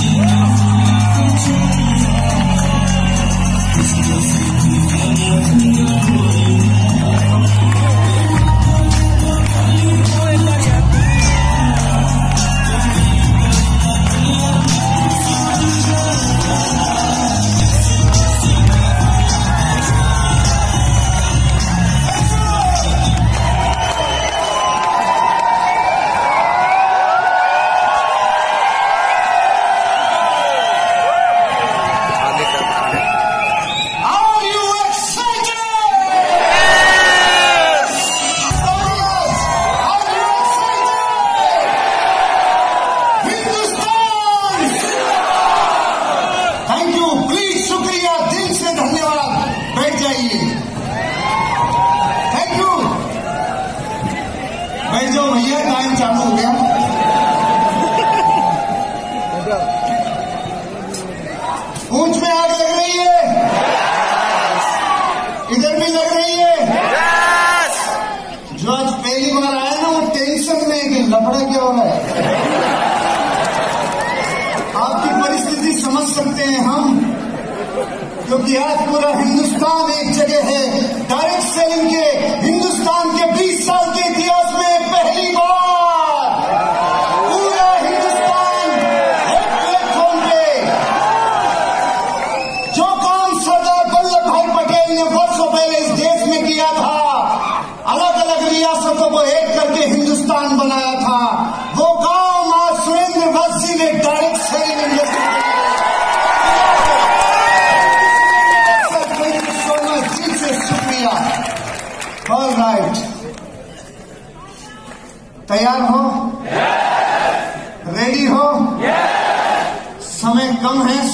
Thank you. سکتے ہیں ہم؟ کیونکہ آج پورا ہندوستان ایک جگہ ہے، ڈائریکٹ سیلنگ کے ہندوستان کے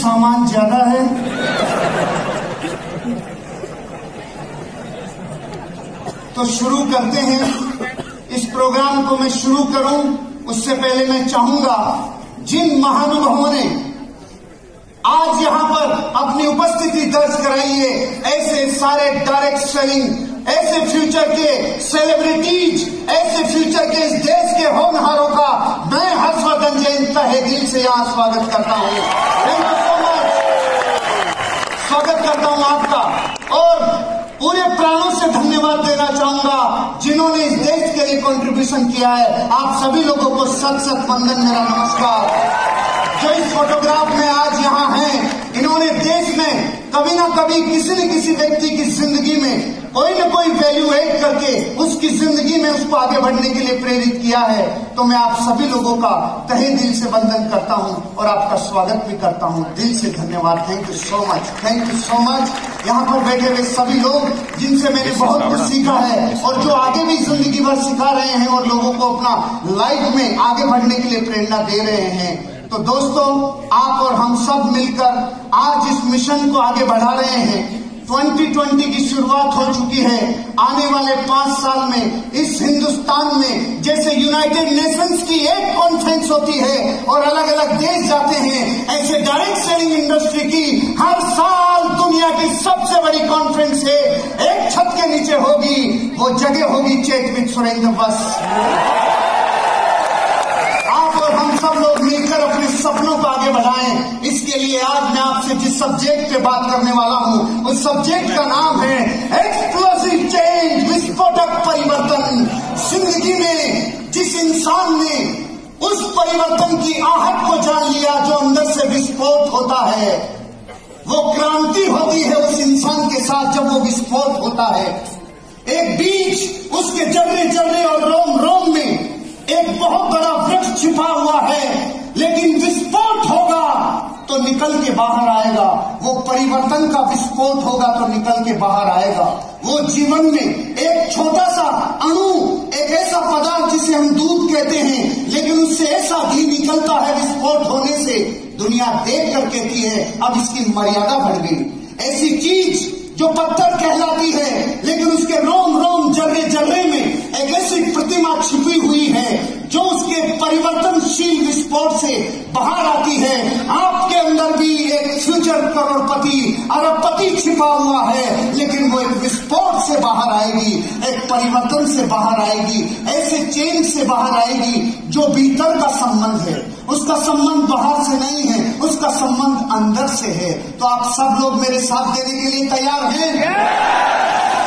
سامان زیادہ ہے۔ تو شروع کرتے ہیں۔ اس پروگرام کو میں شروع کروں۔ اس سے پہلے میں چاہوں گا جن مہانوبھاؤں نے آج یہاں پر اپنی اپستتی درج کرائی ہے ایسے سارے ڈائریکٹ سیلنگ ایسے فیوچر کے سیلیبریٹیز، ایسے فیوچر کے اس دیش کے ہونہاروں کا میں ہر سو دن انتہے دل سے یہاں سواگت کرتا ہوں۔ سواگت کرتا ہوں آپ کا اور پورے پرانوں سے دھنیہ واد دینا چاہوں گا جنہوں نے اس دیش کے لیے کنٹریبیوشن کیا ہے۔ آپ سبھی لوگوں کو ست ست بندن میرا نمسکار۔ جو اس فوٹوگراف میں آج یہاں ہیں انہوں نے دیش میں کبھی نہ کبھی کسی نہ کسی ویکتی کی زندگی میں کوئی نہ کوئی ویلیو ایڈ کر کے اس کی زندگی میں اس کو آگے بڑھنے کے لیے پریرت کیا ہے۔ تو میں آپ سبھی لوگوں کا تہے دل سے بندن کرتا ہوں اور آپ کا سواگت بھی کرتا ہوں۔ دل سے دھنیہ واد thank you so much thank you so much یہاں پر بیٹھے ہوئے سبھی لوگ جن سے میں نے بہت کچھ سیکھا ہے اور جو آگے بھی زندگی بھر سکھا رہے ہیں اور لوگوں کو اپنا لائف میں آگے بڑھنے کے لیے پریرنا دے رہے ہیں۔ تو دوستو، آپ اور ہم سب مل کر آج اس مشن کو آگے بڑھا رہے ہیں۔ ٹوینٹی ٹوینٹی کی شروعات ہو چکی ہے۔ آنے والے پانچ سال میں اس ہندوستان میں جیسے یونائٹیڈ نیشنز کی ایک کانفرنس ہوتی ہے اور الگ الگ دیش جاتے ہیں، ایسے ڈائریکٹ سیلنگ انڈسٹری کی ہر سال دنیا کی سب سے بڑی کانفرنس ہے۔ ایک چھت کے نیچے ہوگی، وہ جگہ ہوگی چیت وتھ سریندر بس۔ آپ اور ہم سب لوگ مل کر اپنے آگے بڑھائیں۔ اس کے لیے آج میں آپ سے جس سبجیکٹ پہ بات کرنے والا ہوں، اس سبجیکٹ کا نام ہے ایکسپلوسو چینج وسفوٹک پریورتن۔ زندگی میں جس انسان نے اس پریورتن کی آہٹ کو جان لیا جو اندر سے وسفوٹ ہوتا ہے، وہ کرانتی ہوتی ہے اس انسان کے ساتھ جب وہ وسفوٹ ہوتا ہے۔ ایک بیچ اس کے جڑنے جڑنے اور روم روم میں ایک بہت بڑا وقت چھپا ہوا ہے۔ لیکن وسفوٹ ہوگا تو نکل کے باہر آئے گا۔ وہ پریورتن کا وسفوٹ ہوگا تو نکل کے باہر آئے گا۔ وہ جیون میں ایک چھوٹا سا انو، ایک ایسا پدارتھ جسے ہم دودھ کہتے ہیں، لیکن اس سے ایسا گھی نکلتا ہے وسفوٹ ہونے سے۔ دنیا دیکھ کر کہتی ہے، اب اس کی مریادہ بڑھ گئی۔ ایسی چیز جو پتھر کہلاتی ہے، لیکن اس کے روم روم جرے جرے میں ایک ایسی پرتما چھپی ہوئی ہے۔ کے پریورتن وسفوٹ سے باہر آتی ہے۔ آپ کے اندر بھی ایک فیوچر کروڑ پتی ارب پتی چھپا ہوا ہے، لیکن وہ ایک وسفوٹ سے باہر آئے گی، ایک پریورتن سے باہر آئے گی، ایسے چینج سے باہر آئے گی جو بھیتر کا سمبند ہے۔ اس کا سمبند باہر سے نہیں ہے، اس کا سمبند اندر سے ہے۔ تو آپ سب لوگ میرے ساتھ دینے کے لیے تیار ہیں؟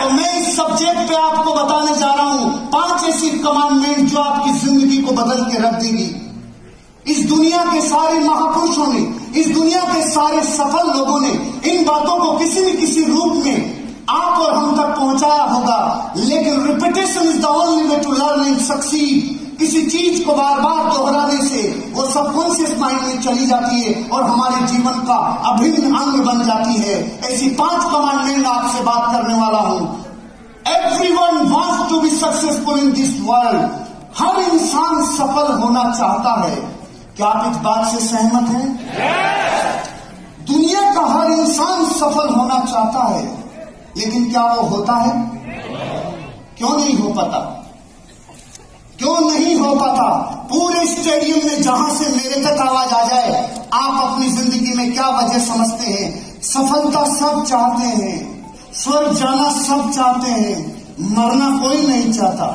میں اس سبجیکٹ پہ آپ کو بتانے جا رہا ہوں، پانچ ایسی کمانڈمنٹ جو آپ کی زندگی کو بدل کے رکھ دے گی۔ اس دنیا کے سارے مہاپرشوں نے، اس دنیا کے سارے سفل لوگوں نے ان باتوں کو کسی نہ کسی روپ میں آپ اور ہم تک پہنچایا ہوگا، لیکن repetition is the only way to learn and succeed کسی چیز کو بار بار دوہرانے سے وہ سب کانشیس مائنڈ میں چلی جاتی ہے اور ہمارے جیون کا ابھن انگ بن جاتی ہے۔ ایسی پانچ کمانڈمنٹ آپ سے بات کرنے والا ہوں۔ Everyone want to be successful in this world ہر انسان سفل ہونا چاہتا ہے۔ کیا آپ اس بات سے سہمت ہیں؟ دنیا کا ہر انسان سفل ہونا چاہتا ہے، لیکن کیا وہ ہوتا ہے؟ کیوں نہیں ہو پاتا کیوں نہیں ہو پاتا، پورے اسٹیڈیم میں جہاں سے میرے تک آواز آ جائے، آپ اپنی زندگی میں کیا وجہ سمجھتے ہیں؟ سفلتا سب چاہتے ہیں سور جانا سب چاہتے ہیں، مرنا کوئی نہیں چاہتا۔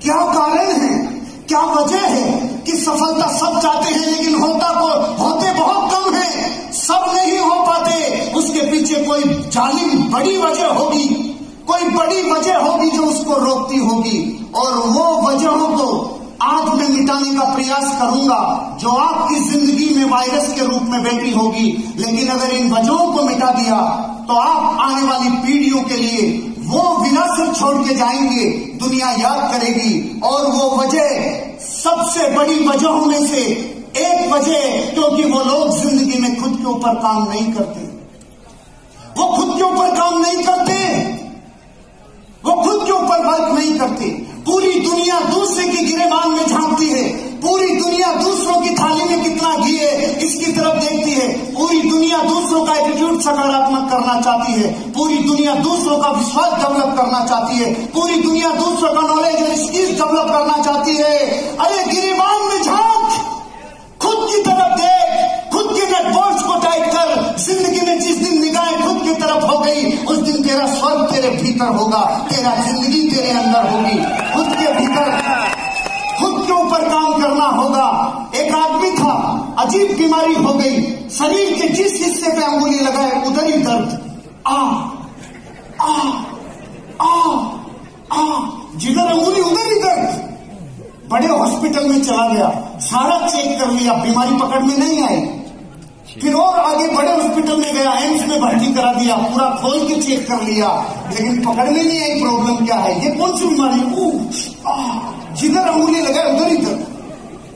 کیا کارن ہے؟ کیا وجہ ہے کہ سفلتا سب چاہتے ہیں لیکن ہوتا کو ہوتے بہت کم ہیں۔ سب نہیں ہو پاتے، اس کے پیچھے کوئی جالم بڑی وجہ ہوگی۔ کوئی بڑی وجہ ہوگی جو اس کو روکتی ہوگی اور وہ وجہوں کو آج میں مٹانے کا پریاس کروں گا جو آپ کی زندگی میں وائرس کے روپ میں بیٹھی ہوگی۔ لیکن اگر ان وجہوں کو مٹا دیا تو آپ آنے والی پیڑھیوں کے لیے وہ وراثت چھوڑ کے جائیں گے، دنیا یاد کرے گی۔ اور وہ وجہ سب سے بڑی وجہوں میں سے ایک وجہ، کیونکہ وہ لوگ زندگی میں خود کے اوپر کام نہیں کرتے۔ وہ خود کے اوپر کام نہیں کرتے۔ وہ خود کے اوپر ورک نہیں کرتے پوری دنیا دوسرے کی گربان میں جھانکتی ہے۔ پوری دنیا دوسروں کی تھالی میں کتنا گھی ہے، اس کی طرف دیکھتی ہے۔ پوری دنیا دوسروں کا ایٹیٹیوڈ سکاراتمک کرنا چاہتی ہے۔ پوری دنیا دوسروں کا وشواس ڈیولپ کرنا چاہتی ہے۔ پوری دنیا دوسروں کا نالج اور اسکلس ڈیولپ کرنا چاہتی ہے۔ ارے گریبان میں جھانک خود کی طرف دیکھ، خود کے نیٹ بورڈ کو ٹائٹ کر۔ بھیتر ہوگا، تیرا زندگی تیرے اندر ہوگی۔ خود کے بھیتر، خود کے اوپر کام کرنا ہوگا۔ ایک آدمی تھا، عجیب بیماری ہو گئی۔ شریر کے جس حصے پہ انگولی لگائے، ادھر ہی درد۔ آ آ آ آ۔ جدھر انگولی، ادھر ہی درد۔ بڑے ہاسپٹل میں چلا گیا۔ سارا چیک کر لیا، بیماری پکڑ میں نہیں آئی۔ جی۔ پھر اور آگے بڑے ہاسپٹل میں گیا، ایمس میں بھرتی کرا دیا، پورا کھول کے چیک کر لیا۔ لیکن پکڑ میں نہیں آئی پرابلم کیا ہے؟ یہ کون سی بیماری جدھر انگلی لگائے ادھر ہی درد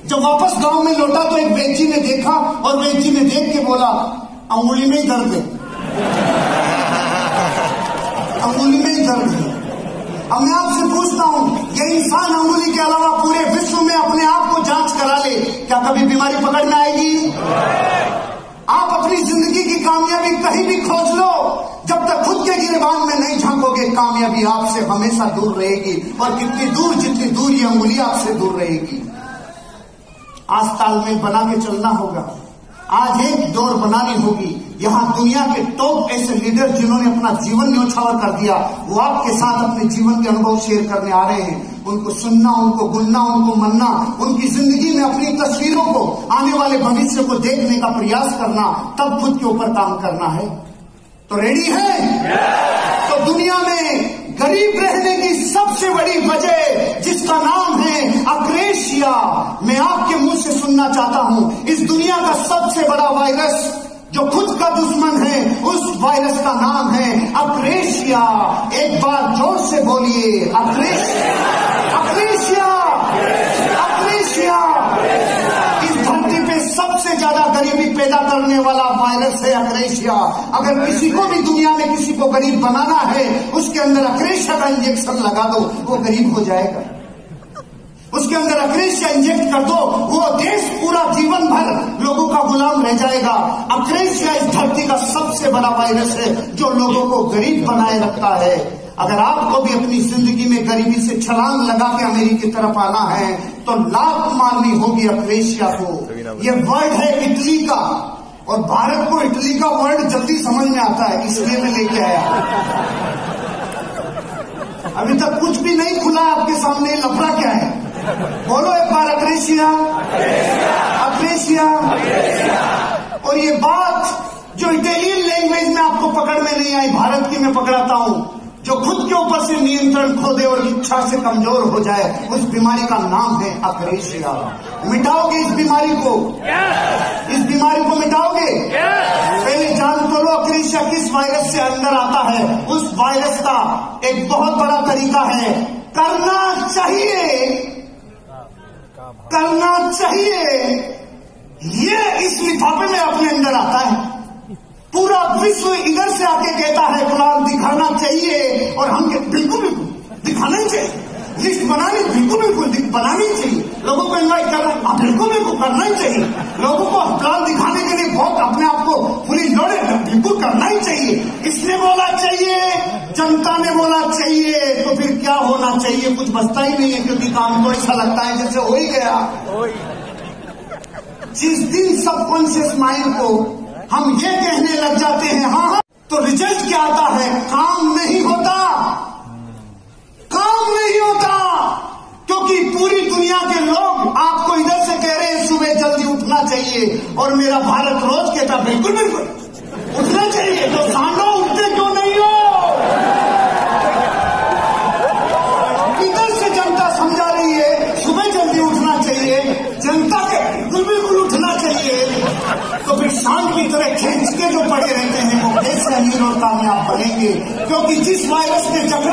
جب واپس گاؤں میں لوٹا تو ایک بیچی نے دیکھا اور بیچی نے دیکھ کے بولا، انگولی میں ہی درد ہے۔ انگولی میں ہی درد ہے۔ اب میں آپ سے پوچھتا ہوں، یہ انسان انگولی کے علاوہ پورے وشو میں اپنے آپ کو جانچ کرا لے، کیا کبھی بیماری پکڑ میں آئے گی؟ اپنی زندگی کی کامیابی کہیں بھی کھوج لو۔ جب تک خود کے گربان میں نہیں جھانکو گے، کامیابی آپ سے ہمیشہ دور رہے گی اور کتنی دور جتنی دور یہ انگلی آپ سے دور رہے گی۔ آج تال میل بنا کے چلنا ہوگا۔ آج ایک دور بنانی ہوگی۔ یہاں دنیا کے ٹاپ ایسے لیڈر جنہوں نے اپنا جیون نیوچھاور کر دیا، وہ آپ کے ساتھ اپنے جیون کے انوبھو شیئر کرنے آ رہے ہیں۔ ان کو سننا، ان کو گننا ان کو مننا، ان کی زندگی میں اپنی تصویروں کو، آنے والے بھوشیہ کو دیکھنے کا پریاس کرنا، تب خود کے اوپر کام کرنا ہے۔ تو ریڈی ہے؟ تو دنیا میں غریب رہنے کی سب سے بڑی وجہ جس کا نام ہے اکریشیا میں آپ کے منہ سے سننا چاہتا ہوں، اس دنیا کا سب سے بڑا وائرس جو خود کا دشمن ہے، اس وائرس کا نام ہے اکریشیا ایک بار زور سے بولیے اکریشیا اکریشیا اس دھرتی پہ سب سے زیادہ غریبی پیدا کرنے والا وائرس ہے اکریشیا۔ اگر کسی کو بھی دنیا میں کسی کو غریب بنانا ہے، اس کے اندر اکریشیا کا انجیکشن لگا دو، وہ غریب ہو جائے گا۔ اس کے اندر اکریشیا انجیکٹ کر دو، وہ دیش پورا جیون بھر لوگوں کا غلام رہ جائے گا۔ اکریشیا اس دھرتی کا سب سے بڑا وائرس ہے جو لوگوں کو غریب بنائے رکھتا ہے۔ اگر آپ کو بھی اپنی زندگی میں غریبی سے چھلانگ لگا کے امریکی کی طرف آنا ہے، تو لاکھ مارنی ہوگی اکریشیا کو۔ یہ ورڈ ہے اٹلی کا۔ اور بھارت کو اٹلی کا ورڈ جلدی سمجھ میں آتا ہے، اس لیے میں لے کے آیا۔ ابھی تک کچھ بھی نہیں کھلا آپ کے سامنے لفڑا کیا ہے؟ بولو ایک بار اکریشیا اکریشیا اور یہ بات جو اٹیلین لینگویج میں آپ کو پکڑ میں نہیں آئی، بھارت کی میں پکڑاتا ہوں۔ جو خود کے اوپر سے نینترن کھو دے اور اچھا سے کمزور ہو جائے، اس بیماری کا نام ہے اکریشیا مٹاؤ گے اس بیماری کو۔ اس بیماری کو مٹاؤ گے۔ پہلے جان تو لو اکریشیا کس وائرس سے اندر آتا ہے۔ اس وائرس کا ایک بہت بڑا طریقہ ہے۔ کرنا چاہیے۔ کرنا چاہیے۔ یہ اس لفافے میں اپنے اندر آتا ہے۔ پورا وشو ادھر سے آ کے کہتا ہے قرآن دکھانا چاہیے اور ہم بالکل بالکل دکھانا ہی چاہیے لسٹ بنانی بالکل بالکل بنانی چاہیے لوگوں کو انوائٹ کرنا بالکل بالکل کرنا ہی چاہیے۔ لوگوں کو پلان دکھانے کے لیے بہت اپنے آپ کو پوری لوڑے بالکل کرنا ہی چاہیے۔ اس نے بولا چاہیے، جنتا نے بولا چاہیے۔ تو پھر کیا ہونا چاہیے؟ کچھ بستا ہی نہیں ہے کیونکہ کام تو ایسا لگتا ہے جیسے ہو ہی گیا۔ جس دن سب کانشیس مائنڈ کو ہم یہ کہنے لگ جاتے ہیں ہاں ہاں تو ریزلٹ کیا آتا ہے؟ کام نہیں ہوتا۔ کام نہیں ہوتا۔ کیونکہ پوری دنیا کے لوگ آپ کو ادھر سے کہہ رہے ہیں، صبح جلدی اٹھنا چاہیے اور میرا بھارت روز کہتا بالکل بالکل، اٹھنا چاہیے، تو سانڈو اٹھتے کیوں نہیں ہو۔ ادھر سے جنتا سمجھا رہی ہے، صبح جلدی اٹھنا چاہیے، جنتا کے بالکل بالکل اٹھنا چاہیے۔ تو پھر شام کی طرح کھینچ کے جو پڑے رہتے ہیں، وہ کیسے امیر اور کامیاب بنیں گے۔ کیونکہ جس وائرس نے چکرا